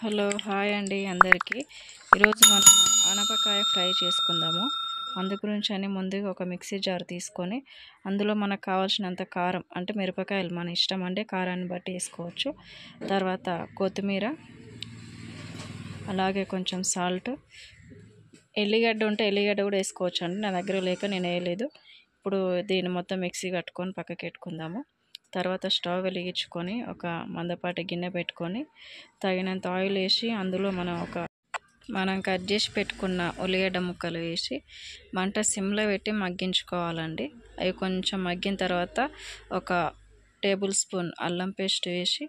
Hello hi అండి అందరికీ. ఈరోజు మనం ఆనపకాయ ఫ్రై చేసుకుందాము. అందు గురించి అని ముందుగా ఒక మిక్సీ జార్ తీసుకొని అందులో మనకు కావాల్సినంత కారం అంటే మిరపకాయలు మన ఇష్టం అంటే కారాన్ని బట్టి వేసుకోవచ్చు. తర్వాత కొత్తిమీర అలాగే కొంచెం సాల్ట్ ఎల్లిగడ్డ ఉంటే ఎల్లిగడ్డ కూడా వేసుకోవచ్చు అండి నా దగ్గర లేక నేను వేయలేదు. ఇప్పుడు దీన్ని మొత్తం మిక్సీ కట్టుకొని పక్కకి పెట్టుకుందాము. తర్వాత స్టవ్ వెలిగించుకొని ఒక మందపాటి గిన్నె పెట్టుకొని తగినంత ఆయిల్ వేసి అందులో మనం ఒక మనం కట్ చేసి పెట్టుకున్న ఉల్లిగడ్డ ముక్కలు వేసి మంట సిమ్లో పెట్టి మగ్గించుకోవాలండి. అవి కొంచెం మగ్గిన తర్వాత ఒక టేబుల్ స్పూన్ అల్లం పేస్ట్ వేసి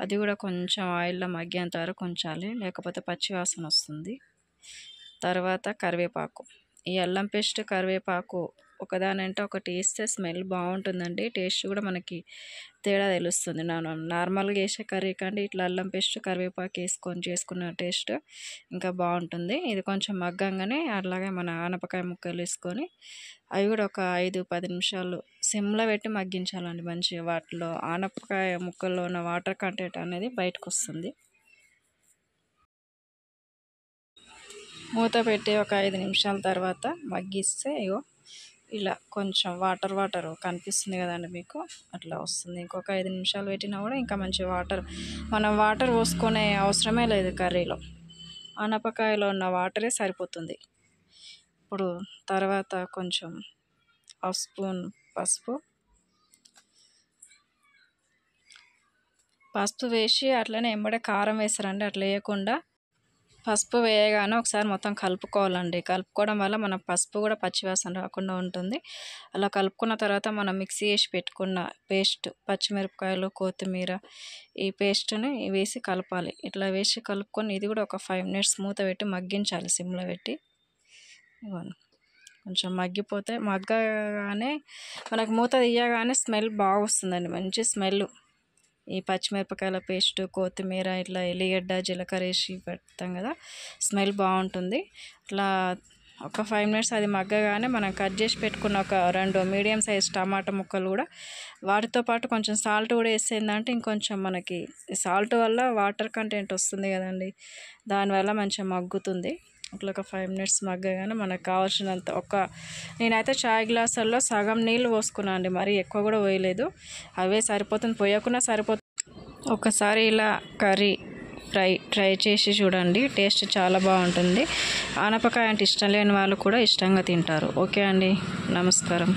అది కూడా కొంచెం ఆయిల్లో మగ్గేంత వరకు ఉంచాలి లేకపోతే పచ్చివాసన వస్తుంది. తర్వాత కరివేపాకు. ఈ అల్లం పేస్ట్ కరివేపాకు ఒకదానంటే ఒకటి వేస్తే స్మెల్ బాగుంటుందండి. టేస్ట్ కూడా మనకి తేడా తెలుస్తుంది. నేను నార్మల్గా వేసే కర్రీ కంటే ఇట్లా అల్లం పేస్ట్ కరివేపాకు వేసుకొని చేసుకున్న టేస్ట్ ఇంకా బాగుంటుంది. ఇది కొంచెం మగ్గంగానే అలాగే మన ఆనపకాయ ముక్కలు వేసుకొని అవి కూడా ఒక ఐదు పది నిమిషాలు సిమ్లో పెట్టి మగ్గించాలండి మంచిగా. వాటిలో ఆనపకాయ ముక్కల్లో ఉన్న వాటర్ కంటెంట్ అనేది బయటకు వస్తుంది. మూత పెట్టి ఒక ఐదు నిమిషాల తర్వాత మగ్గిస్తే ఇగో ఇలా కొంచెం వాటర్ వాటర్ కనిపిస్తుంది కదండి మీకు? అట్లా వస్తుంది. ఇంకొక ఐదు నిమిషాలు పెట్టినా కూడా ఇంకా మంచి వాటర్. మనం వాటర్ పోసుకునే అవసరమే లేదు కర్రీలో. ఆనపకాయలో ఉన్న వాటరే సరిపోతుంది. ఇప్పుడు తర్వాత కొంచెం హాఫ్ స్పూన్ పసుపు. పసుపు వేసి అట్లనే ఎంబడే కారం వేస్తారండి. అట్లా వేయకుండా పసుపు వేయగానే ఒకసారి మొత్తం కలుపుకోవాలండి. కలుపుకోవడం వల్ల మన పసుపు కూడా పచ్చివాసన రాకుండా ఉంటుంది. అలా కలుపుకున్న తర్వాత మనం మిక్సీ వేసి పెట్టుకున్న పేస్ట్ పచ్చిమిరపకాయలు కొత్తిమీర ఈ పేస్ట్ని వేసి కలపాలి. ఇట్లా వేసి కలుపుకొని ఇది కూడా ఒక ఫైవ్ మినిట్స్ మూత పెట్టి మగ్గించాలి సిమ్లో పెట్టి. కొంచెం మగ్గిపోతే మగ్గగానే మనకు మూత తీయగానే స్మెల్ బాగా వస్తుందండి. మంచి స్మెల్. ఈ పచ్చిమిరపకాయల పేస్ట్ కొత్తిమీర ఇట్లా ఎల్లిగడ్డ జీలకర్ర వేసి పెడతాం కదా. స్మెల్ బాగుంటుంది. అట్లా ఒక ఫైవ్ మినిట్స్ అది మగ్గగానే మనం కట్ చేసి పెట్టుకున్న ఒక రెండు మీడియం సైజ్ టమాటా ముక్కలు కూడా వాటితో పాటు కొంచెం సాల్ట్ కూడా వేసేందంటే ఇంకొంచెం మనకి సాల్ట్ వల్ల వాటర్ కంటెంట్ వస్తుంది కదండి. దానివల్ల మంచిగా మగ్గుతుంది. అట్లా ఒక ఫైవ్ మినిట్స్ మగ్గగానే మనకు కావాల్సినంత ఒక నేనైతే చాయ్ గ్లాసుల్లో సగం నీళ్ళు పోసుకున్నాను అండి. మరీ ఎక్కువ కూడా పోయలేదు. అవే సరిపోతుంది. పోయకుండా సరిపోతుంది. ఒకసారి ఇలా కర్రీ ఫ్రై ట్రై చేసి చూడండి. టేస్ట్ చాలా బాగుంటుంది. ఆనపకాయ అంటే ఇష్టం లేని వాళ్ళు కూడా ఇష్టంగా తింటారు. ఓకే అండి. నమస్కారం.